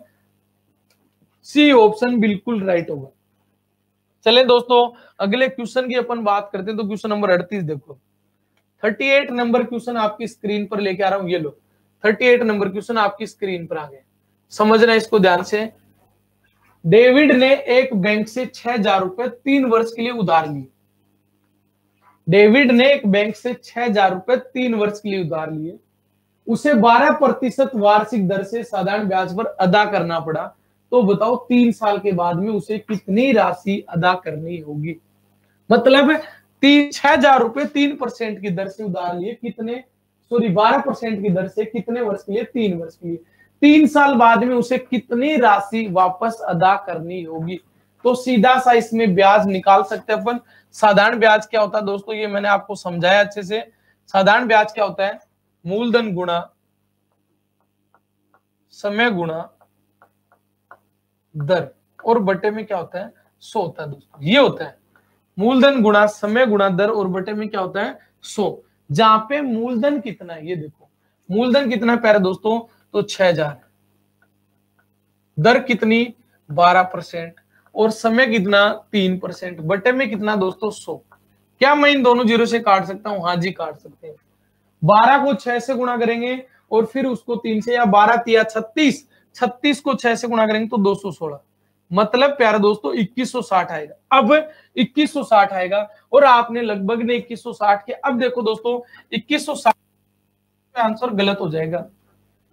सी ऑप्शन बिल्कुल राइट होगा। चले दोस्तों, अगले क्वेश्चन की अपन बात करते हैं तो क्वेश्चन नंबर अड़तीस देखो। थर्टी एट नंबर क्वेश्चन आपकी स्क्रीन पर लेके आ रहा हूँ, ये लो। थर्टी एट नंबर क्वेश्चन आपकी स्क्रीन पर आ गए। समझना इसको ध्यान से। डेविड ने एक बैंक से छह हज़ार रुपए तीन वर्ष के लिए उधार लिए। डेविड ने एक बैंक से छह हज़ार रुपए तीन वर्ष के लिए उधार लिए। उसे 12 प्रतिशत वार्षिक दर से साधारण ब्याज पर अदा करना पड़ा। तो बताओ, तीन साल के बाद में उसे कितनी राशि अदा करनी होगी? मतलब तीन, छह हज़ार रुपए तीन परसेंट की दर से उधार लिए। कितने? सॉरी बारह परसेंट की दर से कितने वर्ष के लिए? तीन वर्ष के लिए। तीन साल बाद में उसे कितनी राशि वापस अदा करनी होगी? तो सीधा सा इसमें ब्याज निकाल सकते हैं अपन। साधारण ब्याज क्या होता है दोस्तों? ये मैंने आपको समझाया अच्छे से। साधारण ब्याज क्या होता है? मूलधन गुणा, समय गुणा, दर। और बटे में क्या होता है? सो होता है दोस्तों। ये होता है। मूलधन गुणा समय गुणा दर और बटे में क्या होता है? सो, जहाँ पे मूलधन कितना है, ये देखो। मूलधन कितना है प्यारे दोस्तों? तो छह हज़ार। दर कितनी? बारह परसेंट। और समय कितना? तीन परसेंट। बटे में कितना दोस्तों? सौ। क्या मैं इन दोनों ज़ीरो से काट सकता हूँ? हाँ जी, काट सकते हैं। बारह को छह से गुणा करेंगे और फिर उसको तीन से, या बारह तिया छत्तीस। छत्तीस को छह से गुणा करेंगे तो दो सौ सोलह। मतलब प्यारे दोस्तों 2160 आएगा। अब 2160 आएगा और आपने लगभग ने 2160 के, अब देखो दोस्तों 2160 आंसर गलत हो जाएगा।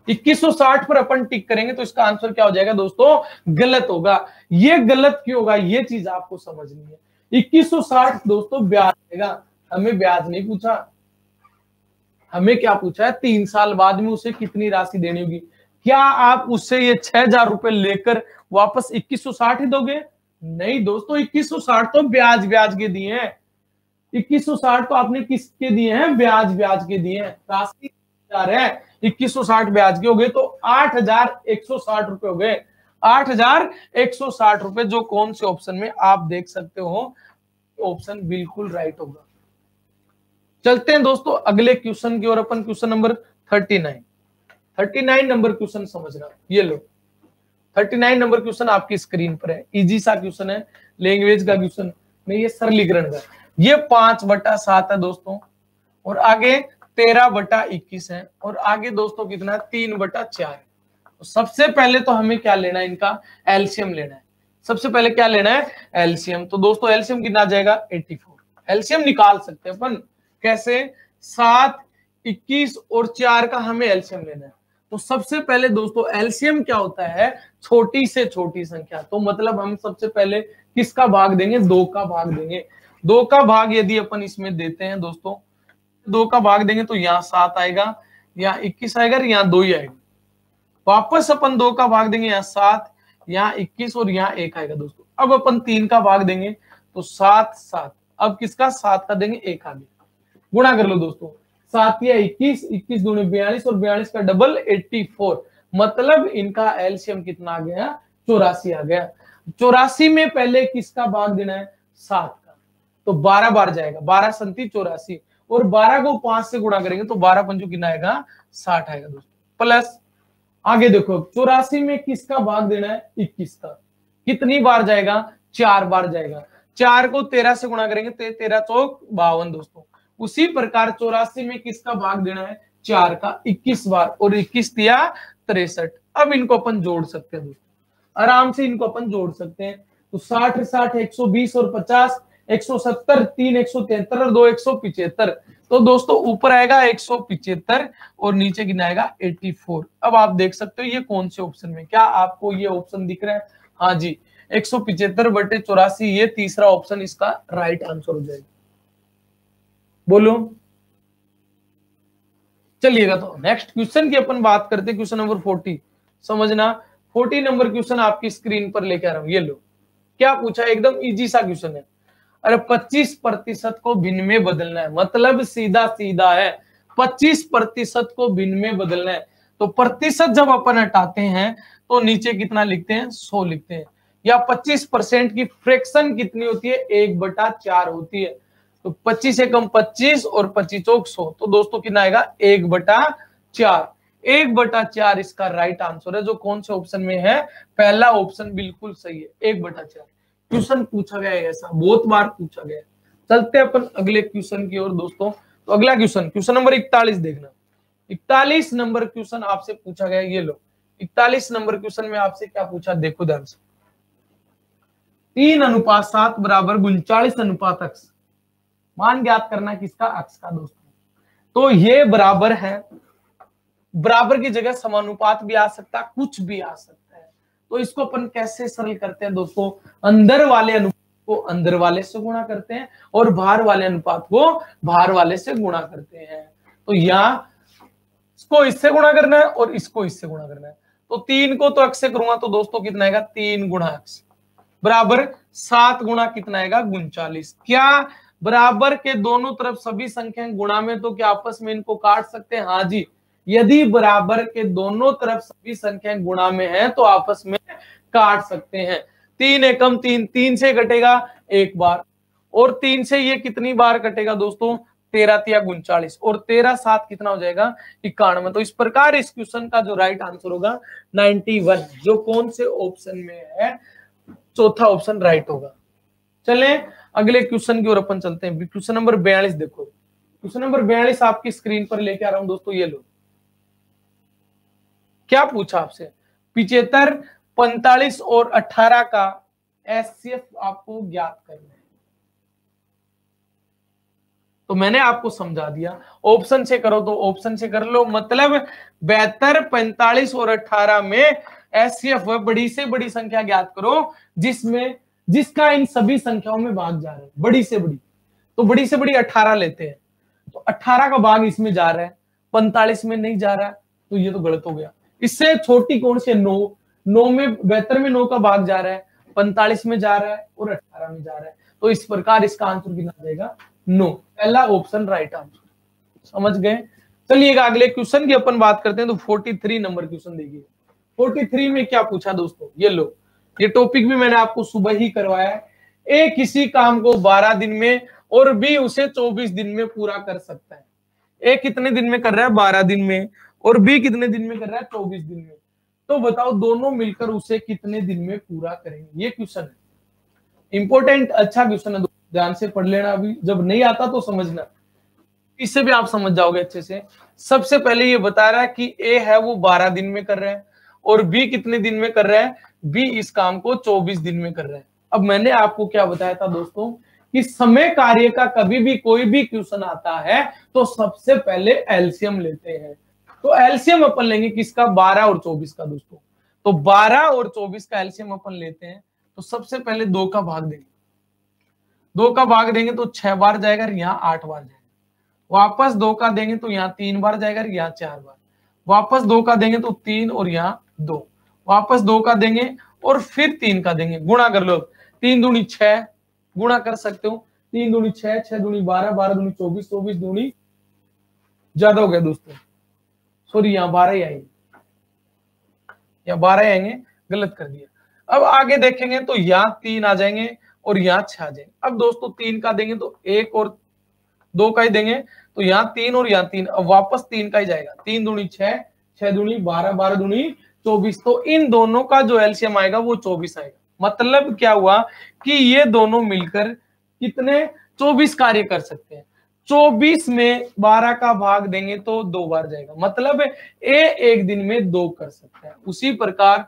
2160 पर अपन टिक करेंगे तो इसका आंसर क्या हो जाएगा दोस्तों? गलत होगा। ये गलत क्यों होगा? ये चीज़ आपको समझनी है। 2160 दोस्तों, ब्याज आएगा हमें ब्याज नहीं पूछा। हमें क्या पूछा है? तीन साल बाद में उसे कितनी राशि देनी होगी? क्या आप उससे ये छह हज़ार रुपए लेकर वापस इक्कीस सौ साठ ही दोगे? नहीं दोस्तों, इक्कीस सौ साठ तो ब्याज ब्याज के दिए हैं। इक्कीस सौ साठ तो आपने किसके दिए हैं? ब्याज ब्याज के दिए हैं। राशि है। इक्कीस सौ साठ ब्याज के हो गए तो आठ हज़ार एक सौ साठ रुपए हो गए। आठ हज़ार एक सौ साठ रुपए जो कौन से ऑप्शन में आप देख सकते हो ऑप्शन बिल्कुल राइट होगा। चलते हैं दोस्तों, अगले क्वेश्चन की ओर, अपन question number thirty nine thirty nine number question समझना। ये लो। थर्टी नाइन नंबर क्वेश्चन आपकी स्क्रीन पर है। इजी सा क्वेश्चन है। लैंग्वेज का क्वेश्चन। नहीं ये सरलीकरण का ये पाँच बटा सात है दोस्तों। और आगे तेरह बटा इक्कीस है। और आगे दोस्तों कितना? तीन बटा चार। तो सबसे पहले तो हमें क्या लेना है इनका? एल्सियम लेना है। सबसे पहले क्या लेना है? एल्सियम तो दोस्तों एल्सियम कितना जाएगा? 84 एल्सियम निकाल सकते हैं अपन। कैसे? सात, इक्कीस और चार का हमें एल्सियम लेना है। तो सबसे पहले दोस्तों एल्सियम क्या होता है? छोटी से छोटी संख्या। तो मतलब हम सबसे पहले किसका भाग देंगे? दो का भाग देंगे। दो का भाग यदि अपन इसमें देते हैं दोस्तों, दो का भाग देंगे तो यहाँ सात आएगा, यहाँ इक्कीस आएगा यहाँ दो ही आएगा। वापस अपन दो का भाग देंगे, यहाँ सात, यहाँ इक्कीस और यहाँ एक आएगा दोस्तों। अब अपन तीन का भाग देंगे तो सात सात। अब किसका? सात का देंगे, एक आगे। गुणा कर लो दोस्तों। सात या इक्कीस इक्कीस दूनी बयालीस और बयालीस का डबल एट्टी फोर मतलब इनका एल्सियम कितना आ गया? चौरासी आ गया। चौरासी में पहले किसका भाग देना है? सात का। तो बारह बार जाएगा। बारह संती चौरासी। और बारह को पाँच से गुणा करेंगे तो बारह पंचो कितना आएगा? साठ आएगा दोस्तों। प्लस, आगे देखो, चौरासी में किसका भाग देना है? इक्कीस का। कितनी बार जाएगा? चार बार जाएगा। चार को तेरह से गुणा करेंगे तो तेरह चौक बावन दोस्तों। उसी प्रकार चौरासी में किसका भाग देना है? चार का। इक्कीस बार और इक्कीस दिया तिरसठ। अब इनको अपन जोड़ सकते हैं दोस्तों। आराम से इनको अपन जोड़ सकते हैं। तो साठ साठ, एक सौ बीस और पचास, एक सौ सत्तर, तीन, एक सौ तिहत्तर और दो, एक सौ पिछहत्तर तो दोस्तों, ऊपर आएगा एक सौ पिछहत्तर और नीचे गिना आएगा एट्टी फोर। अब आप देख सकते हो ये कौन से ऑप्शन में। क्या आपको ये ऑप्शन दिख रहा है? हाँ जी, एक सौ पिछहत्तर बटे चौरासी, ये तीसरा ऑप्शन इसका राइट आंसर हो जाएगा। बोलो। चलिएगा तो। नेक्स्ट क्वेश्चन की अपन बात करते क्वेश्चन नंबर फोर्टी समझना फोर्टी नंबर क्वेश्चन आपकी स्क्रीन पर लेके आ रहा हूँ। ये लो। क्या पूछा? एकदम इजी सा क्वेश्चन है। अरे 25 प्रतिशत को भिन्न में बदलना है। मतलब सीधा सीधा है। 25 प्रतिशत को भिन्न में बदलना है। तो प्रतिशत जब अपन हटाते हैं तो नीचे कितना लिखते हैं? सौ लिखते हैं। या 25 परसेंट की फ्रैक्शन कितनी होती है? एक बटा चार होती है। तो 25 से कम 25 और पच्चीस चौक सौ। तो दोस्तों कितना आएगा? एक बटा चार। एक बटा चार इसका राइट आंसर है, जो कौन से ऑप्शन में है? पहला ऑप्शन बिल्कुल सही है, एक बटा चार। क्वेश्चन पूछा गया है ऐसा, बहुत बार पूछा गया चलते अपन अगले क्वेश्चन की ओर दोस्तों। तो अगला क्वेश्चन क्वेश्चन नंबर इकतालीस देखना। इकतालीस नंबर क्वेश्चन आपसे पूछा गया ये लो। इकतालीस नंबर क्वेश्चन में आपसे क्या पूछा? देखो ध्यान से। तीन अनुपात सात बराबर उनचालीस अनुपात अक्स मान ज्ञात करना किसका अक्स का दोस्तों तो ये बराबर है। बराबर की जगह समानुपात भी आ सकता है कुछ भी आ सकता है। तो इसको अपन कैसे सरल करते हैं दोस्तों? अंदर वाले अनुपात को अंदर वाले से गुणा करते हैं और बाहर वाले अनुपात को बाहर वाले से गुणा करते हैं। तो यहाँ इसको इससे गुणा करना है और इसको इससे गुणा करना है। तो तीन को तो अक्स से करूँगा तो दोस्तों कितना आएगा? तीन गुणा अक्स बराबर सात गुणा कितना आएगा? उनचालीस क्या बराबर के दोनों तरफ़ सभी संख्या गुणा में तो क्या आपस में इनको काट सकते हैं? हाँ जी। यदि बराबर के दोनों तरफ़ सभी संख्या गुणा में है तो आपस में काट सकते हैं। तीन एकम तीन तीन से कटेगा एक बार। और तीन से ये कितनी बार कटेगा दोस्तों? तेरह तिया उनचालीस। और तेरह सात कितना हो जाएगा? इक्यानवे। तो इस प्रकार इस क्वेश्चन का जो राइट आंसर होगा नाइनटी वन। जो कौन से ऑप्शन में है? चौथा ऑप्शन राइट होगा। चले। अगले क्वेश्चन की ओर अपन चलते हैं। क्वेश्चन नंबर बयालीस देखो। क्वेश्चन नंबर बयालीस आपकी स्क्रीन पर लेके आ रहा हूँ दोस्तों, ये लो। क्या पूछा आपसे? पिछहत्तर पैंतालीस और अठारह का एस आपको ज्ञात करना है। तो मैंने आपको समझा दिया। ऑप्शन से करो तो ऑप्शन से कर लो। मतलब बेहतर, पैंतालीस और अठारह में एस बड़ी से बड़ी संख्या ज्ञात करो, जिसमें जिसका इन सभी संख्याओं में भाग जा रहा है। बड़ी से बड़ी। तो बड़ी से बड़ी अठारह लेते हैं। तो अठारह का भाग इसमें जा रहा है। पैंतालीस में नहीं जा रहा है। तो ये तो गलत हो गया। इससे छोटी कौन से नौ। नौ में, बेहतर में नौ का भाग जा रहा है। पैंतालीस में जा रहा है और अठारह में जा रहा है। तो इस प्रकार इसका आंसर कितना जाएगा नो। पहला ऑप्शन राइट आंसर समझ गए? चलिएगा अगले क्वेश्चन की अपन बात करते हैं। तो फोर्टी थ्री नंबर क्वेश्चन देखिए। फोर्टी थ्री में क्या पूछा दोस्तों? ये लो। ये टॉपिक भी मैंने आपको सुबह ही करवाया है। ए किसी काम को 12 दिन में और बी उसे 24 दिन में पूरा कर सकता है। ए कितने दिन में कर रहा है? 12 दिन में और बी कितने दिन में कर रहा है? 24 दिन में। तो बताओ दोनों मिलकर उसे कितने दिन में पूरा करेंगे? ये क्वेश्चन है। इंपॉर्टेंट अच्छा क्वेश्चन है। ध्यान से पढ़ लेना अभी। जब नहीं आता तो समझना। इससे भी आप समझ जाओगे अच्छे से। सबसे पहले ये बता रहा है कि ए है वो बारह दिन में कर रहे है। और बी कितने दिन में कर रहा है? बी इस काम को 24 दिन में कर रहा है। अब मैंने आपको क्या बताया था दोस्तों? कि समय कार्य का कभी भी कोई भी क्वेश्चन आता है तो सबसे पहले एल्सियम लेते हैं। तो एल्सियम अपन लेंगे किसका? 12 और 24 का दोस्तों। तो 12 और 24 का एल्सियम अपन लेते हैं। तो सबसे पहले दो का भाग देंगे। दो का भाग देंगे तो छह बार जाएगा यहाँ आठ बार जाएगा। वापस दो का देंगे तो यहाँ तीन बार जाएगा यहाँ चार बार। वापस दो का देंगे तो तीन और यहाँ दो। वापस दो का देंगे और फिर तीन का देंगे। गुणा कर लो। तीन दूनी छह, गुणा कर सकते हो। तीन दूनी छह छह दूनी बारह बारह दूनी चौबीस चौबीस दूनी ज़्यादा हो गया दोस्तों। सॉरी यहाँ बारह ही आएँगे। या बारह आएँगे। गलत कर दिया। अब आगे देखेंगे तो यहाँ तीन आ जाएँगे और यहाँ छह आ जाएँगे। अब दोस्तों तीन का देंगे तो एक और दो का ही देंगे। तो यहाँ तीन और यहाँ तीन। अब वापस तीन का ही जाएगा। तीन दूनी छह छह दूनी बारह बारह दूनी चौबीस। तो इन दोनों का जो एल्सियम आएगा, वो चौबीस आएगा। मतलब क्या हुआ कि ये दोनों मिलकर कितने? चौबीस कार्य कर सकते हैं। चौबीस में बारह का भाग देंगे तो दो बार जाएगा। मतलब ए एक दिन में दो कर सकते हैं। उसी प्रकार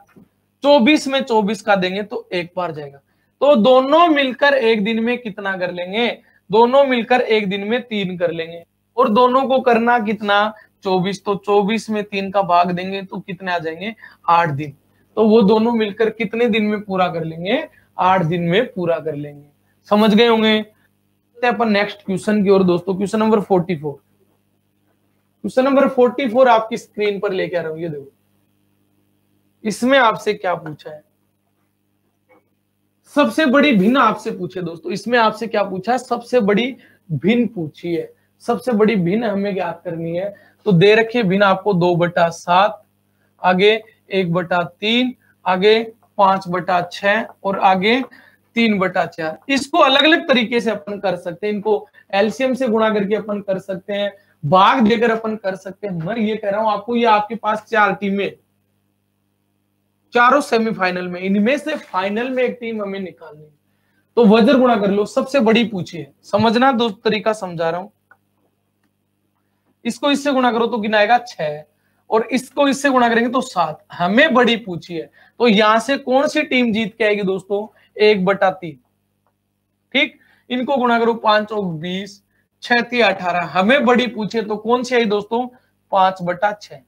चौबीस में चौबीस का देंगे तो एक बार जाएगा। तो दोनों मिलकर एक दिन में कितना कर लेंगे? दोनों मिलकर एक दिन में तीन कर लेंगे। और दोनों को करना कितना? चौबीस तो चौबीस में तीन का भाग देंगे तो कितने आ जाएँगे? आठ दिन। तो वो दोनों मिलकर कितने दिन में पूरा कर लेंगे? आठ दिन में पूरा कर लेंगे। समझ गए होंगे? अपन नेक्स्ट क्वेश्चन की ओर दोस्तों। Question number forty four question number forty four आपकी स्क्रीन पर लेके आ रहा हूँ। ये देखो। इसमें आपसे क्या पूछा है? सबसे बड़ी भिन्न आपसे पूछे दोस्तों। इसमें आपसे क्या पूछा है? सबसे बड़ी भिन्न पूछी है। सबसे बड़ी भिन्न हमें ज्ञात करनी है। तो दे रखिए भिन्न आपको दो बटा सात, आगे एक बटा तीन, आगे पाँच बटा छ और आगे तीन बटा चार। इसको अलग अलग तरीके से अपन कर सकते हैं। इनको एल्सियम से गुणा करके अपन कर सकते हैं। भाग देकर अपन कर सकते हैं। मैं ये कह रहा हूँ, आपको ये आपके पास चार टीमें चारों सेमीफाइनल में, इनमें से फाइनल में एक टीम हमें निकालनी तो वज्र गुणा कर लो, सबसे बड़ी पूछी है। समझना दो तरीका समझा रहा हूँ। इसको इससे गुणा करो तो गिनाएगा छह। और इसको इससे गुणा करेंगे तो सात। हमें बड़ी पूछी है। तो यहाँ से कौन सी टीम जीत के आएगी दोस्तों? एक बटा तीन। ठीक? इनको गुणा करो पाँच और बीस। छह अठारह। हमें बड़ी पूछे तो कौन सी आई दोस्तों? पाँच बटा छह।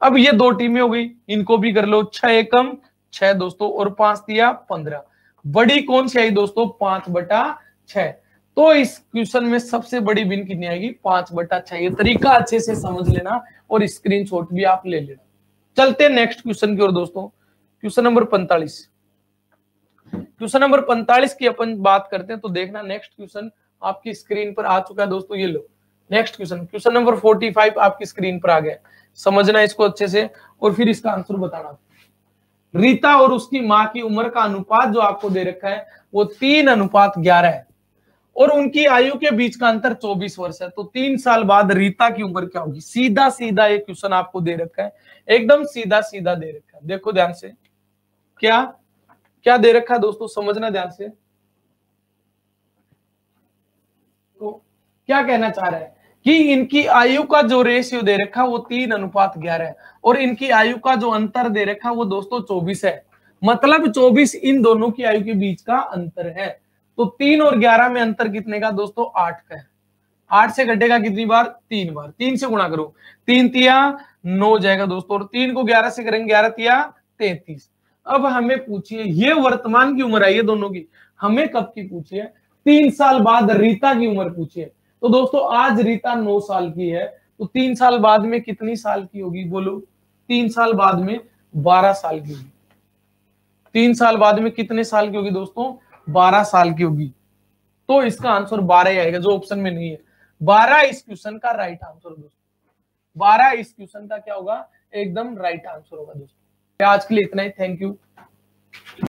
अब ये दो टीमें हो गई। इनको भी कर लो छह एकम, छह दोस्तों, और पाँच दिया पंद्रह। बड़ी कौन सी आई दोस्तों? पाँच बटा छह। तो इस क्वेश्चन में सबसे बड़ी बिन कितनी आएगी? पाँच बटा छह। ये तरीका अच्छे से समझ लेना और स्क्रीनशॉट भी आप ले लेना। चलते नेक्स्ट क्वेश्चन की ओर दोस्तों। क्वेश्चन नंबर पैंतालीस। क्वेश्चन नंबर पैंतालीस की अपन बात करते हैं तो देखना नेक्स्ट क्वेश्चन आपकी स्क्रीन पर आ चुका है दोस्तों, ये लो। Next question question number forty five आपकी स्क्रीन पर आ गया। समझना इसको अच्छे से और फिर इसका आंसर बताना। रीता और उसकी माँ की उम्र का अनुपात जो आपको दे रखा है, वो तीन अनुपात ग्यारह है। और उनकी आयु के बीच का अंतर 24 वर्ष है। तो तीन साल बाद रीता की उम्र क्या होगी? सीधा सीधा एक क्वेश्चन आपको दे रखा है। एकदम सीधा सीधा दे रखा है। देखो ध्यान से। क्या? क्या दे रखा है दोस्तों? समझना ध्यान से। तो क्या कहना चाह रहा है? कि इनकी आयु का जो रेशियो दे रखा वो तीन अनुपात ग्यारह है। और इनकी आयु का जो अंतर दे रखा वो दोस्तों चौबीस है। मतलब चौबीस इन दोनों की आयु के बीच का अंतर है। तो तीन और ग्यारह में अंतर कितने का दोस्तों? आठ का है। आठ से घटेगा कितनी बार? तीन बार। तीन से गुणा करो। तीन तिया नौ जाएगा दोस्तों, और तीन को ग्यारह से करेंगे ग्यारह तिया तैतीस। अब हमें पूछिए, ये वर्तमान की उम्र आई है दोनों की? हमें कब की पूछिए तीन साल बाद रीता की उम्र पूछिए तो दोस्तों, आज रीता नौ साल की है। तो तीन साल बाद में कितनी साल की होगी? बोलो। तीन साल बाद में बारह साल की होगी। तीन साल बाद में कितने साल की होगी दोस्तों? बारह साल की होगी। तो इसका आंसर बारह ही आएगा, जो ऑप्शन में नहीं है। बारह इस क्वेश्चन का राइट आंसर दोस्तों। बारह इस क्वेश्चन का क्या होगा? एकदम राइट आंसर होगा दोस्तों। आज के लिए इतना ही। Thank you